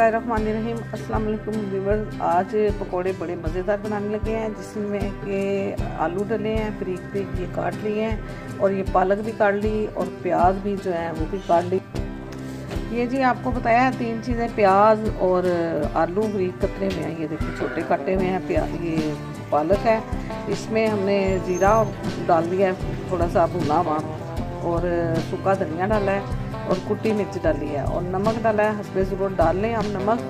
बिस्मिल्लाहिर्रहमानिर्रहीम। अस्सलाम वालेकुम व्यूवर्स, आज पकोड़े बड़े मज़ेदार बनाने लगे हैं, जिसमें के आलू डले हैं फ्रीक फ्रीक ये काट लिए हैं, और ये पालक भी काट ली, और प्याज भी जो है वो भी काट ली। ये जी आपको बताया है, तीन चीज़ें, प्याज और आलू फ्रीक कतरे में हैं, ये देखिए, छोटे काटे हुए हैं प्याज ये पालक है। इसमें हमने ज़ीरा डाल दिया है, थोड़ा सा भुना हुआ, और सूखा धनिया डाला है। और कुटी मिर्च डाली है और नमक डाला है हंसपे ज़रूर डाल लें हम नमक।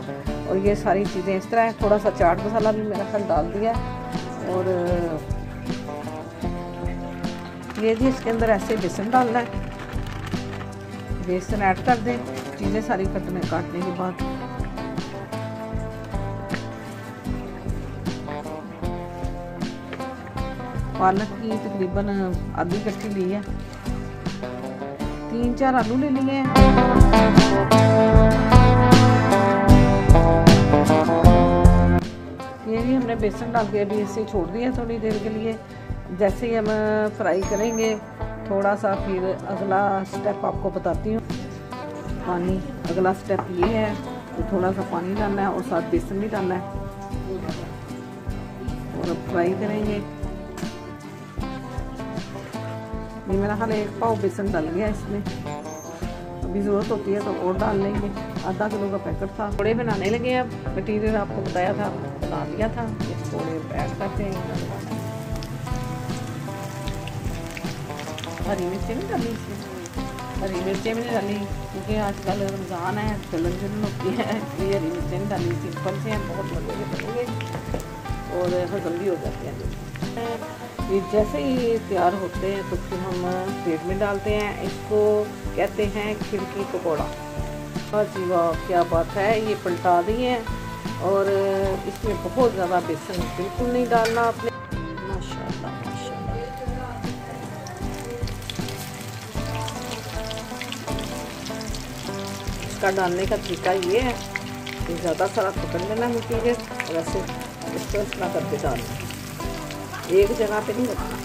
और ये सारी चीज़ें इस तरह थोड़ा सा चाट मसाला भी मेरा ख्याल डाल दिया और ये जी इसके अंदर ऐसे बेसन डालना है। बेसन ऐड कर दें, चीज़ें सारी कटने, काटने के बाद। पालक की तकरीबन आधी कट्ठी ली है। तीन चार आलू ले लिए हैं। ये भी हमने बेसन डाल के अभी इसे छोड़ दिया थोड़ी देर के लिए। जैसे ही हम फ्राई करेंगे, थोड़ा सा फिर अगला स्टेप आपको बताती हूँ। पानी, अगला स्टेप ये है तो थोड़ा सा पानी डालना है और साथ बेसन भी डालना है। और अब फ्राई करेंगे। ये मेरा हाल एक पाव बेसन डल गया इसमें अभी ज़रूरत होती है तो और डाल लेंगे आधा किलो का पैकेट था थोड़े बनाने लगे अब मटीरियल आपको बताया था बना दिया था थोड़े ऐड करते हैं हरी मिर्चें नहीं डाली इसमें हरी मिर्चें भी नहीं डाली क्योंकि आजकल रमज़ान है जलन जलन होती है इसलिए हरी मिर्चें नहीं डाली सिंपल से हैं बहुत मज़े के बनेंगे और हजम भी हो जाते हैं। ये जैसे ही तैयार होते हैं तो फिर हम प्लेट में डालते हैं। इसको कहते हैं खिड़की पकौड़ा। जी, वाह, क्या बात है, ये पलटा दिए हैं। और इसमें बहुत ज़्यादा बेसन बिल्कुल नहीं डालना आपने। माशाल्लाह इसका डालने का तरीका ये है कि ज़्यादा सारा पकड़ लेना मटीरियल और ऐसे तरह इतना करके डालना एक जगह पे नहीं रखना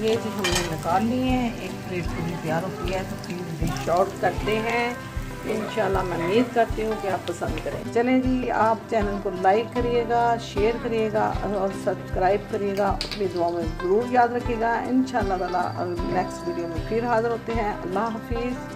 ये जी हमने निकाल लिए हैं, एक प्लेट पूरी तैयार होती है तो प्लीज़ डिश करते हैं। इंशाल्लाह मैं उम्मीद करती हूँ कि आप पसंद करें। चलें जी, आप चैनल को लाइक करिएगा, शेयर करिएगा और सब्सक्राइब करिएगा। अपनी दुआ में ज़रूर याद रखिएगा। इन शाला नेक्स्ट वीडियो में फिर हाज़िर होते हैं, अल्लाह हाफिज़।